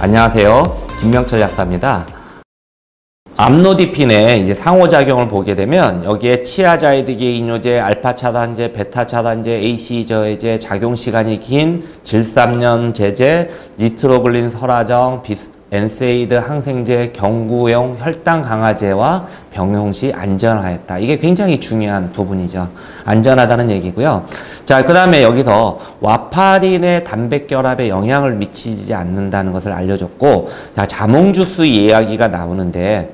안녕하세요. 김명철 약사입니다. 암로디핀의 이제 상호작용을 보게 되면 여기에 치아자이드계 이뇨제, 알파 차단제, 베타 차단제, ACE 저해제, 작용 시간이 긴 질산염 제제, 니트로글린 설하정, 비스, NSAID 항생제, 경구용 혈당 강하제와 병용 시 안전하였다. 이게 굉장히 중요한 부분이죠. 안전하다는 얘기고요. 자, 그 다음에 여기서 와파린의 단백 결합에 영향을 미치지 않는다는 것을 알려줬고, 자, 자몽 주스 이야기가 나오는데,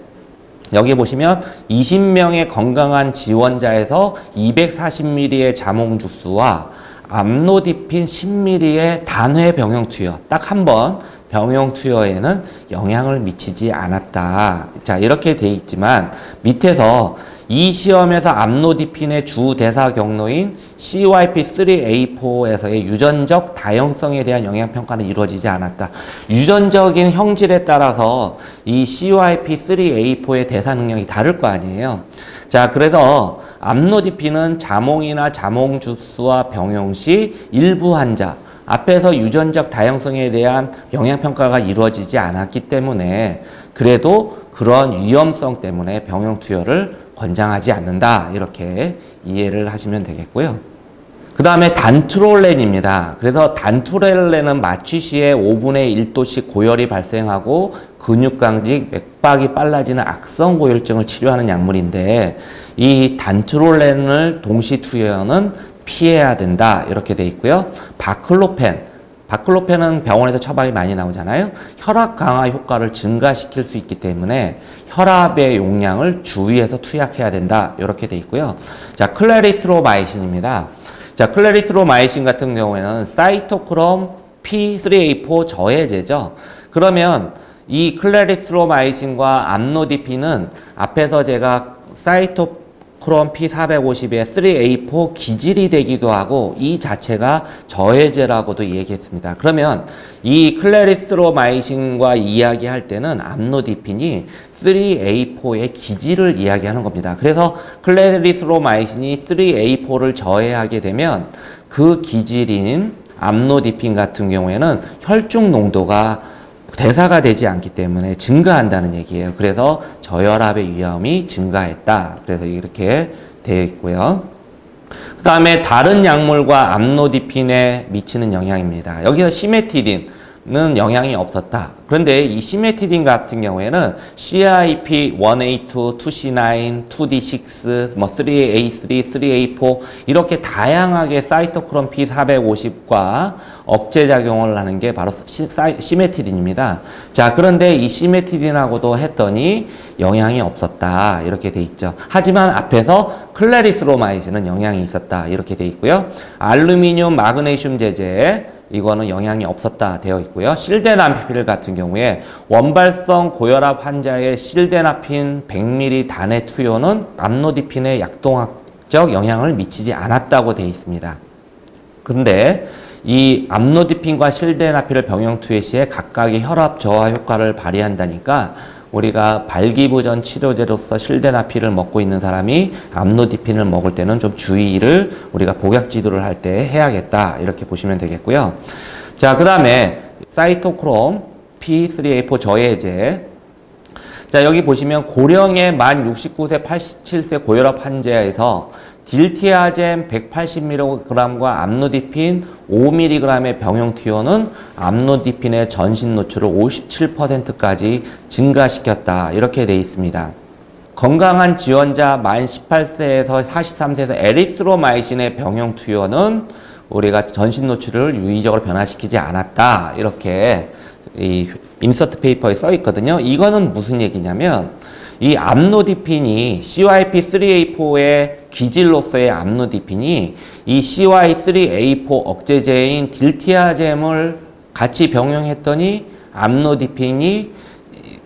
여기 보시면 20명의 건강한 지원자에서 240ml의 자몽 주스와 암노디핀 10ml의 단회 병용 투여 딱 한 번 병용 투여에는 영향을 미치지 않았다. 자, 이렇게 돼 있지만 밑에서 이 시험에서 암노디핀의 주 대사 경로인 CYP3A4에서의 유전적 다양성에 대한 영향 평가는 이루어지지 않았다. 유전적인 형질에 따라서 이 CYP3A4의 대사 능력이 다를 거 아니에요. 자, 그래서 암노디핀은 자몽이나 자몽 주스와 병용 시 일부 환자 앞에서 유전적 다양성에 대한 영향평가가 이루어지지 않았기 때문에 그래도 그런 위험성 때문에 병용 투여를 권장하지 않는다. 이렇게 이해를 하시면 되겠고요. 그 다음에 단투롤렌입니다. 그래서 단투롤렌은 마취 시에 5분의 1도씩 고열이 발생하고 근육강직, 맥박이 빨라지는 악성 고열증을 치료하는 약물인데 이 단투롤렌을 동시 투여는 피해야 된다. 이렇게 돼 있고요. 바클로펜. 바클로펜은 병원에서 처방이 많이 나오잖아요. 혈압 강화 효과를 증가시킬 수 있기 때문에 혈압의 용량을 주의해서 투약해야 된다. 이렇게 돼 있고요. 자, 클래리트로마이신입니다. 자, 클래리트로마이신 같은 경우에는 사이토크롬 P3A4 저해제죠. 그러면 이 클래리트로마이신과 암로디핀은 앞에서 제가 사이토크롬 P450의 3A4 기질이 되기도 하고 이 자체가 저해제라고도 얘기했습니다. 그러면 이 클래리스로마이신과 이야기할 때는 암로디핀이 3A4의 기질을 이야기하는 겁니다. 그래서 클레리스로마이신이 3A4를 저해하게 되면 그 기질인 암노디핀 같은 경우에는 혈중 농도가 대사가 되지 않기 때문에 증가한다는 얘기예요. 그래서 저혈압의 위험이 증가했다. 그래서 이렇게 되어 있고요. 그 다음에 다른 약물과 암노디핀에 미치는 영향입니다. 여기서 시메티딘. 는 영향이 없었다. 그런데 이 시메티딘 같은 경우에는 CIP 1A2, 2C9, 2D6, 뭐 3A3, 3A4 이렇게 다양하게 사이토크롬 P450과 억제 작용을 하는 게 바로 시, 시메티딘입니다. 자, 그런데 이 시메티딘하고도 했더니 영향이 없었다. 이렇게 돼 있죠. 하지만 앞에서 클레리스로마이즈는 영향이 있었다. 이렇게 돼 있고요. 알루미늄 마그네슘 제제 이거는 영향이 없었다 되어 있고요. 실데나필 같은 경우에 원발성 고혈압 환자의 실데나핀 100ml 단의 투여는 암노디핀의 약동학적 영향을 미치지 않았다고 되어 있습니다. 근데 이 암노디핀과 실데나필을 병용 투여 시에 각각의 혈압 저하 효과를 발휘한다니까 우리가 발기부전 치료제로서 실데나필을 먹고 있는 사람이 암노디핀을 먹을 때는 좀 주의를 우리가 복약 지도를 할 때 해야겠다 이렇게 보시면 되겠고요. 자, 그 다음에 사이토크롬 P3A4 저해제 자, 여기 보시면 고령의 만 69세, 87세 고혈압 환자에서 딜티아젬 180mg과 암로디핀 5mg의 병용 투여는 암로디핀의 전신 노출을 57%까지 증가시켰다. 이렇게 돼 있습니다. 건강한 지원자 만 18세에서 43세에서 에리스로마이신의 병용 투여는 우리가 전신 노출을 유의적으로 변화시키지 않았다. 이렇게 이 insert paper에 써 있거든요. 이거는 무슨 얘기냐면 이 암로디핀이 CYP3A4의 기질로서의 암로디핀이 이 CYP3A4 억제제인 딜티아젬을 같이 병용했더니 암로디핀이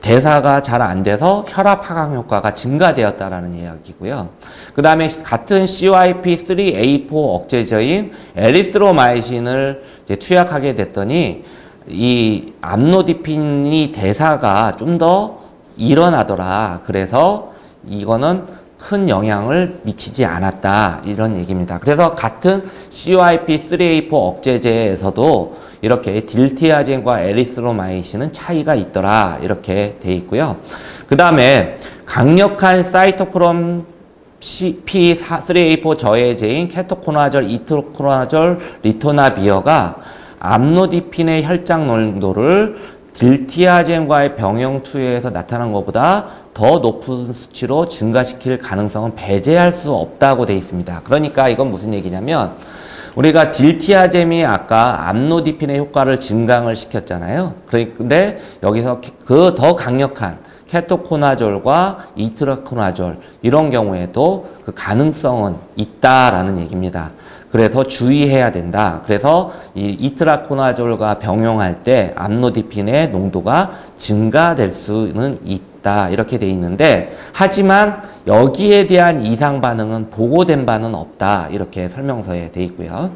대사가 잘 안 돼서 혈압 하강 효과가 증가되었다라는 이야기고요. 그 다음에 같은 CYP3A4 억제제인 에리스로마이신을 투약하게 됐더니 이 암로디핀이 대사가 좀더 일어나더라. 그래서 이거는 큰 영향을 미치지 않았다. 이런 얘기입니다. 그래서 같은 CYP3A4 억제제에서도 이렇게 딜티아젬과 에리스로마이신은 차이가 있더라 이렇게 돼 있고요. 그 다음에 강력한 사이토크롬 P3A4 저해제인 케토코나졸, 이트라코나졸, 리토나비어가 암로디핀의 혈장 농도를 딜티아젬과의 병용 투여에서 나타난 것보다 더 높은 수치로 증가시킬 가능성은 배제할 수 없다고 돼 있습니다. 그러니까 이건 무슨 얘기냐면 우리가 딜티아젬이 아까 암로디핀의 효과를 증강을 시켰잖아요. 그런데 여기서 그 더 강력한 케토코나졸과 이트라코나졸 이런 경우에도 그 가능성은 있다라는 얘기입니다. 그래서 주의해야 된다. 그래서 이 이트라코나졸과 병용할 때 암로디핀의 농도가 증가될 수는 있다. 이렇게 돼 있는데 하지만 여기에 대한 이상 반응은 보고된 바는 없다. 이렇게 설명서에 돼 있고요.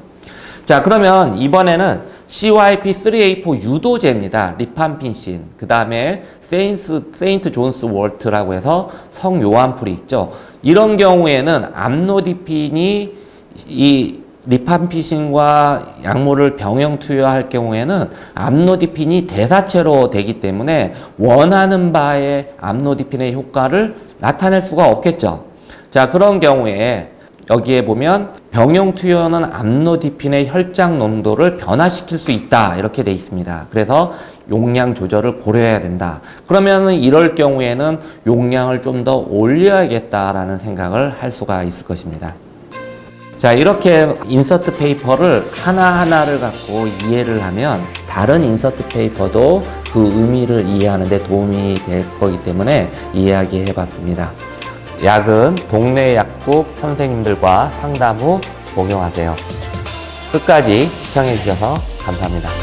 자, 그러면 이번에는 CYP3A4 유도제입니다. 리팜피신. 그 다음에 Saints, Saint John's wort라고 해서 성요한풀이 있죠. 이런 경우에는 암로디핀이 이 리팜피신과 약물을 병용 투여할 경우에는 암로디핀이 대사체로 되기 때문에 원하는 바의 암로디핀의 효과를 나타낼 수가 없겠죠. 자, 그런 경우에 여기에 보면 병용 투여는 암로디핀의 혈장 농도를 변화시킬 수 있다. 이렇게 돼 있습니다. 그래서 용량 조절을 고려해야 된다. 그러면은 이럴 경우에는 용량을 좀 더 올려야겠다라는 생각을 할 수가 있을 것입니다. 자, 이렇게 insert paper를 하나하나를 갖고 이해를 하면 다른 insert paper도 그 의미를 이해하는 데 도움이 될 거기 때문에 이야기해 봤습니다. 약은 동네 약국 선생님들과 상담 후 복용하세요. 끝까지 시청해 주셔서 감사합니다.